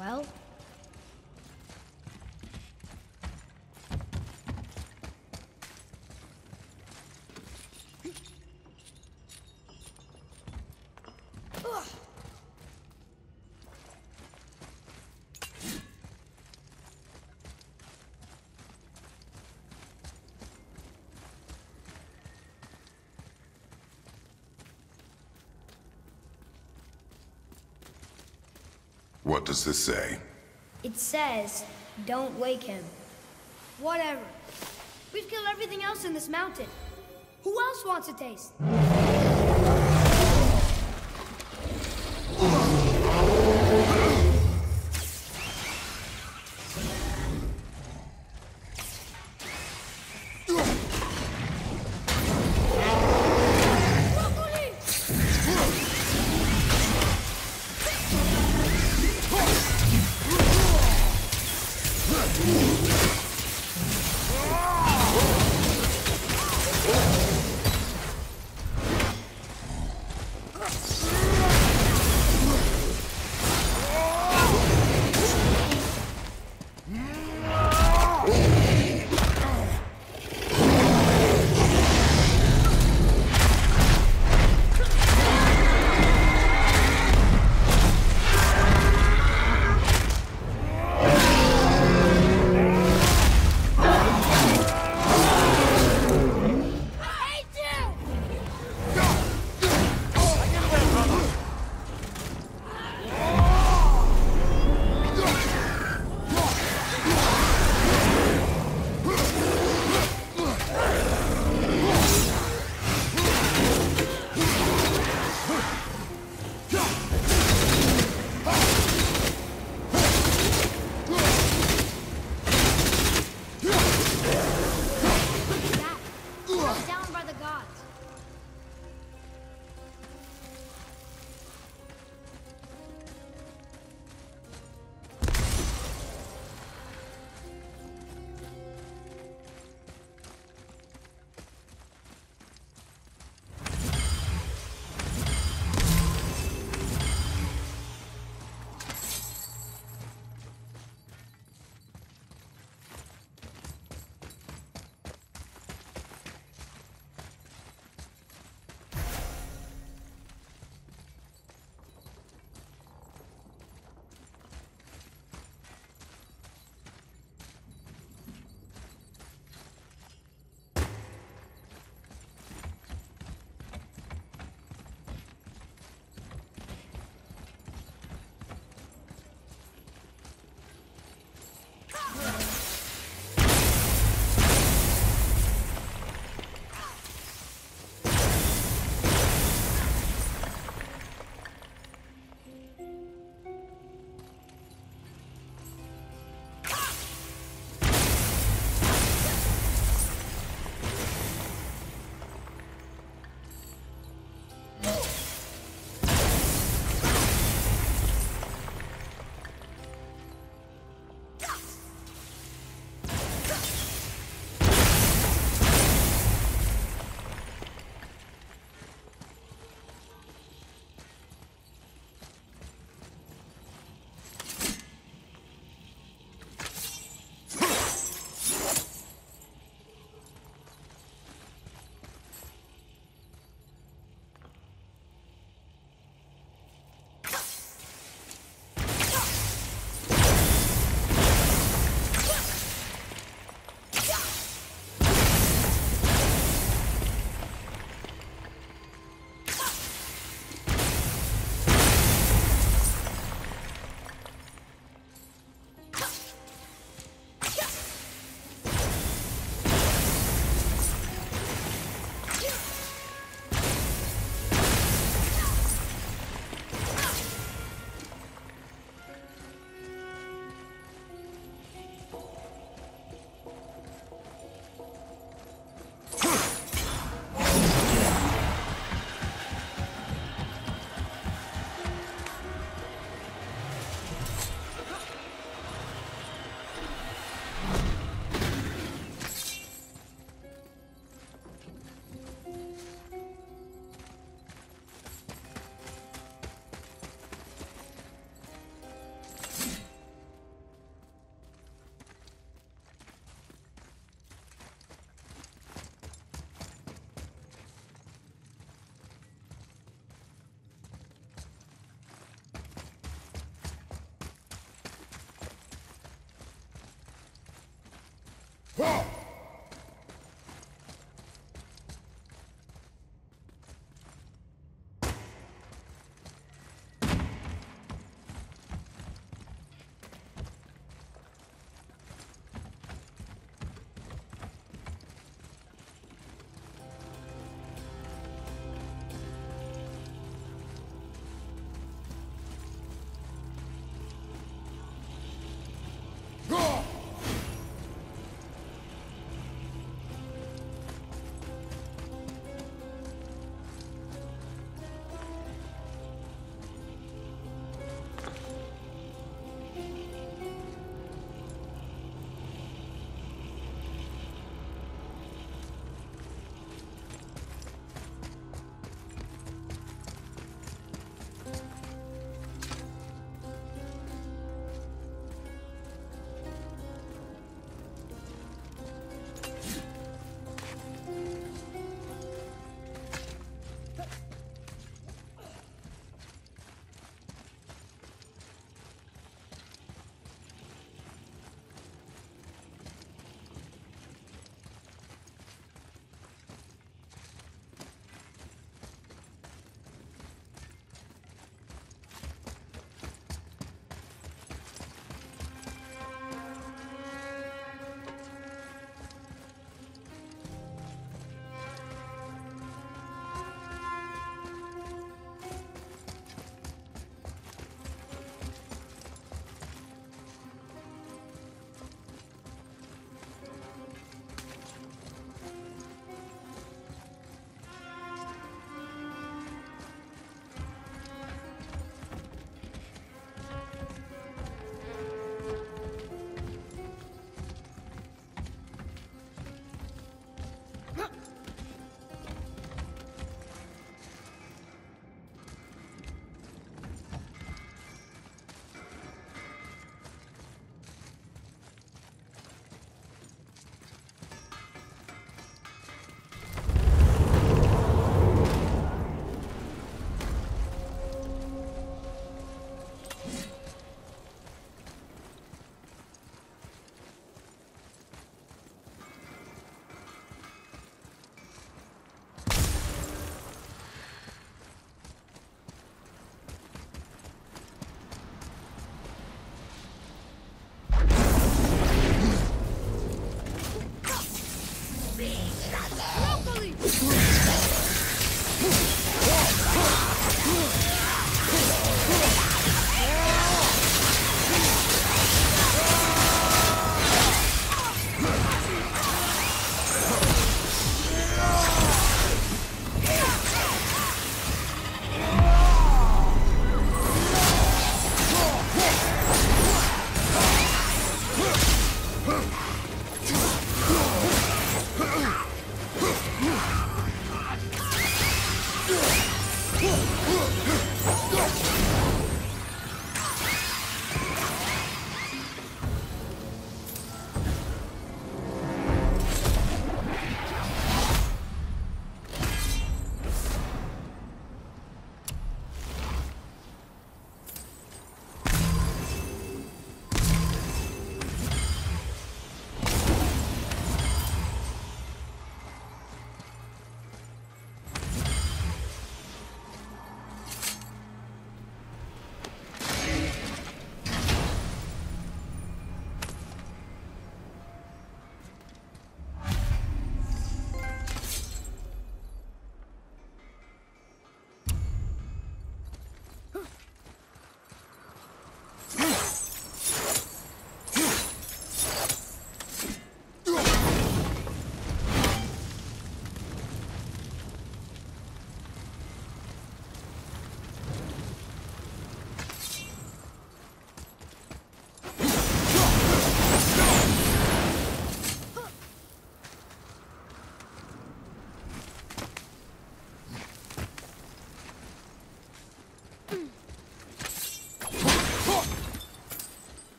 Well, What does this say? it says, don't wake him. Whatever. We've killed everything else in this mountain. Who else wants a taste? Whoa!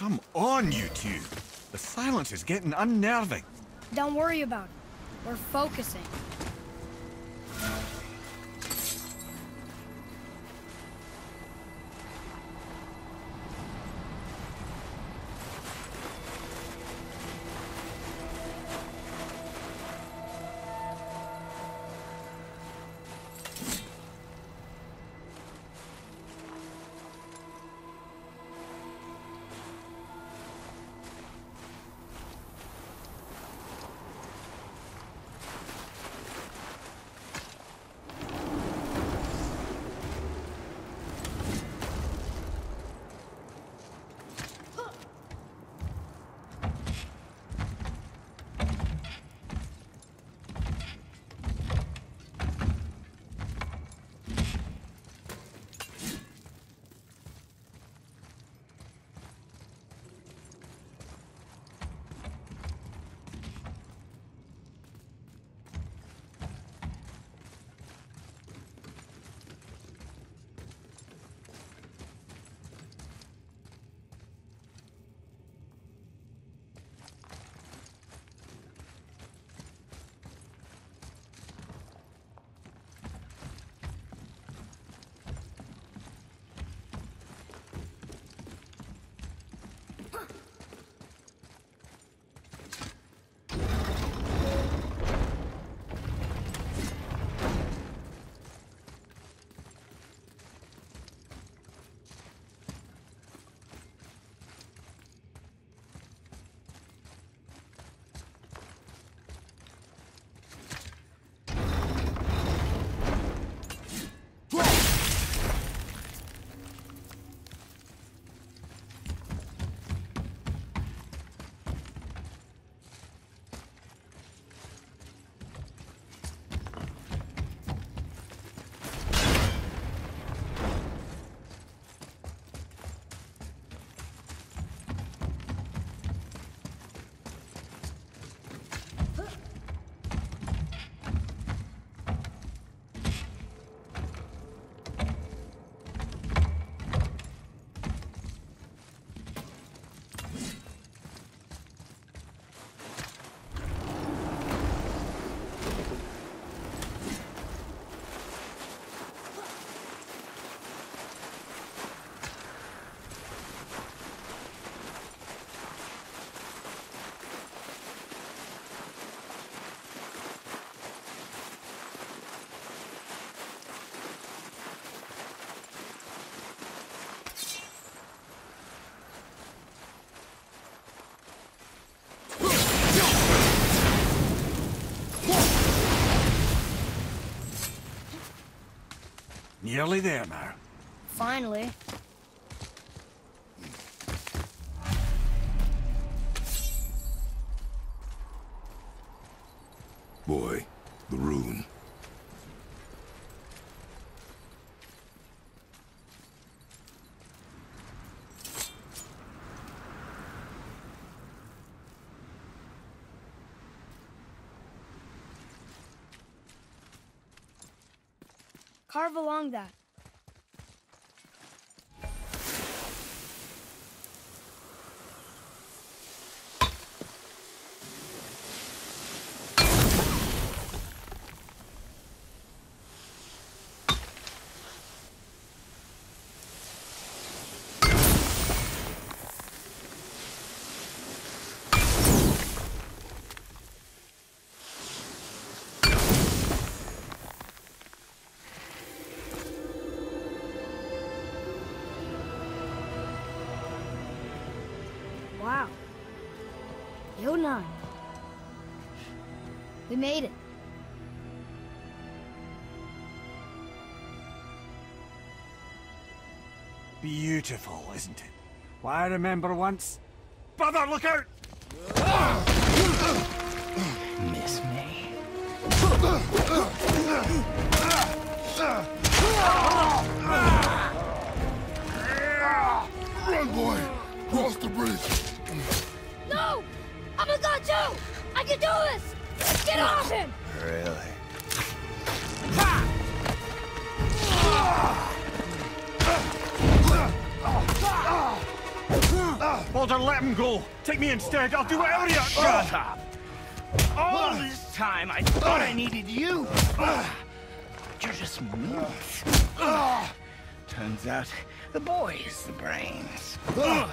Come on, you two. The silence is getting unnerving. Don't worry about it. We're focusing. Nearly there now. Finally. Boy, the rune. Carve along that. Wow. Yunnan. We made it. Beautiful, isn't it? Why, I remember once... Brother, look out! Miss me. Run, boy! Cross the bridge! No! I'm a! I can do this! Get off him! Really? Baldur, let him go. Take me instead. I'll do whatever you... Shut up! All ah. this time I thought I needed you. But you're just meat. Ah. Turns out the boy is the brains. Ah.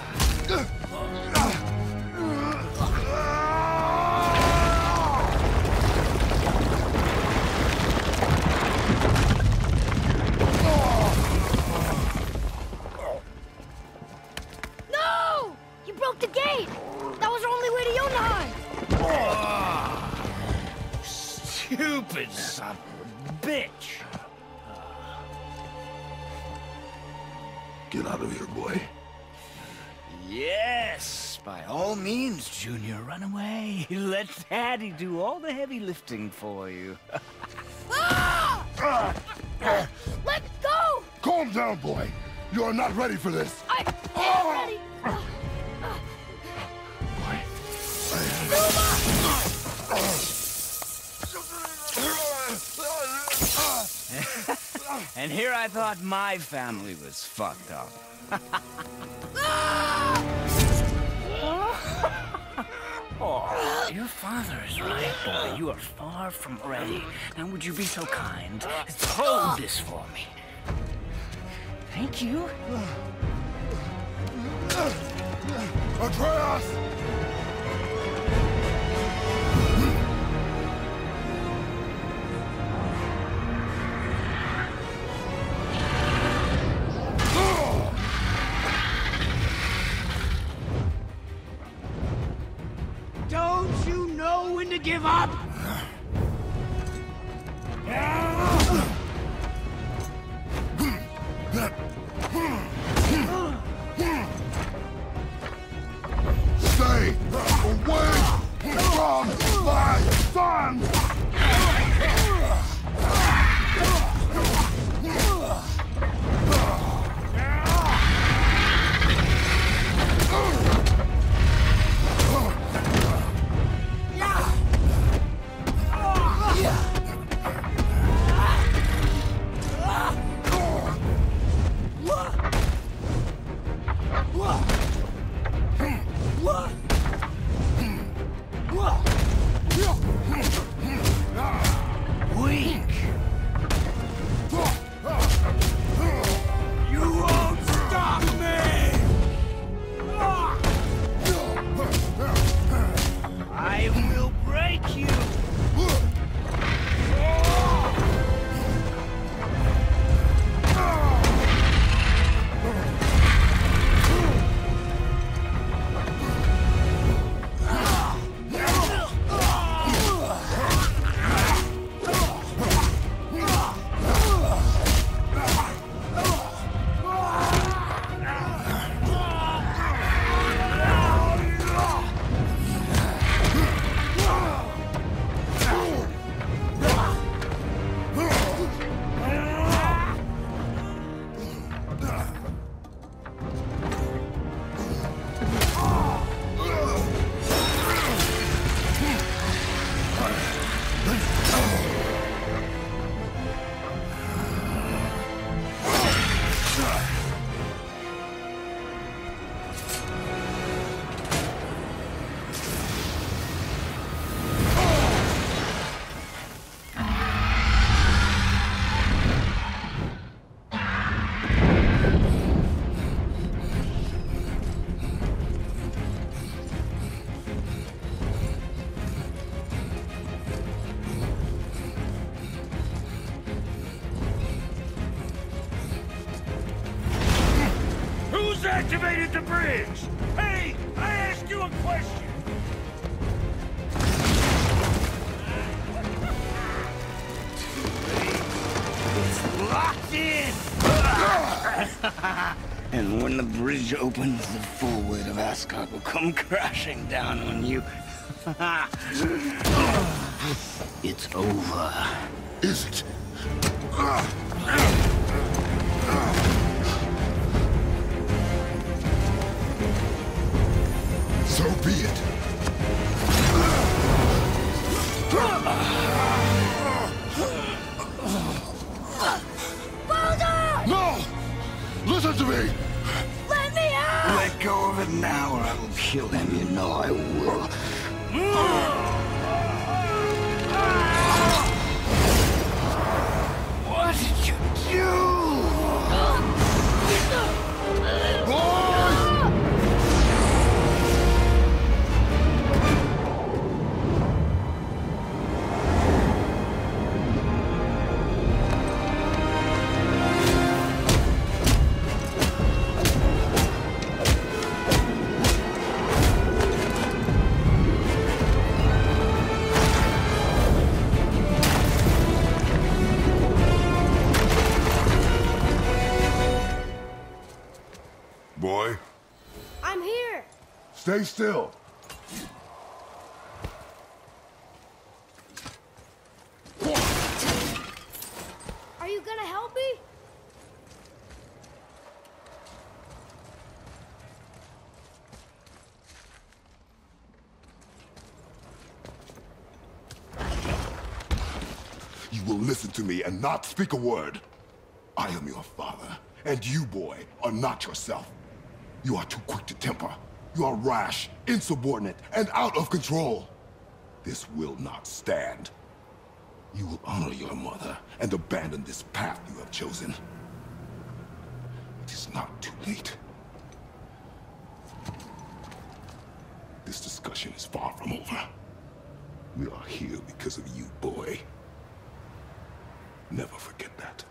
Broke! That was our only way to Jotunheim! Stupid son of a bitch. Get out of here, boy. Yes, by all means, Junior, run away. Let Daddy do all the heavy lifting for you. Ah! Let go! Calm down, boy. You are not ready for this. I am ready! And here I thought my family was fucked up. oh, your father is right, boy. You are far from ready. Now, would you be so kind as to hold this for me? Thank you. Atreus! Give up? Locked in! and when the bridge opens, the full weight of Asgard will come crashing down on you. it's over. Is it? So be it. Listen to me! Let me out! Let go of it now, or I will kill him. You know I will. What did you do? Stay still. Are you gonna help me? You will listen to me and not speak a word. I am your father, and you, boy, are not yourself. You are too quick to temper. You are rash, insubordinate, and out of control. This will not stand. You will honor your mother and abandon this path you have chosen. It is not too late. This discussion is far from over. We are here because of you, boy. Never forget that.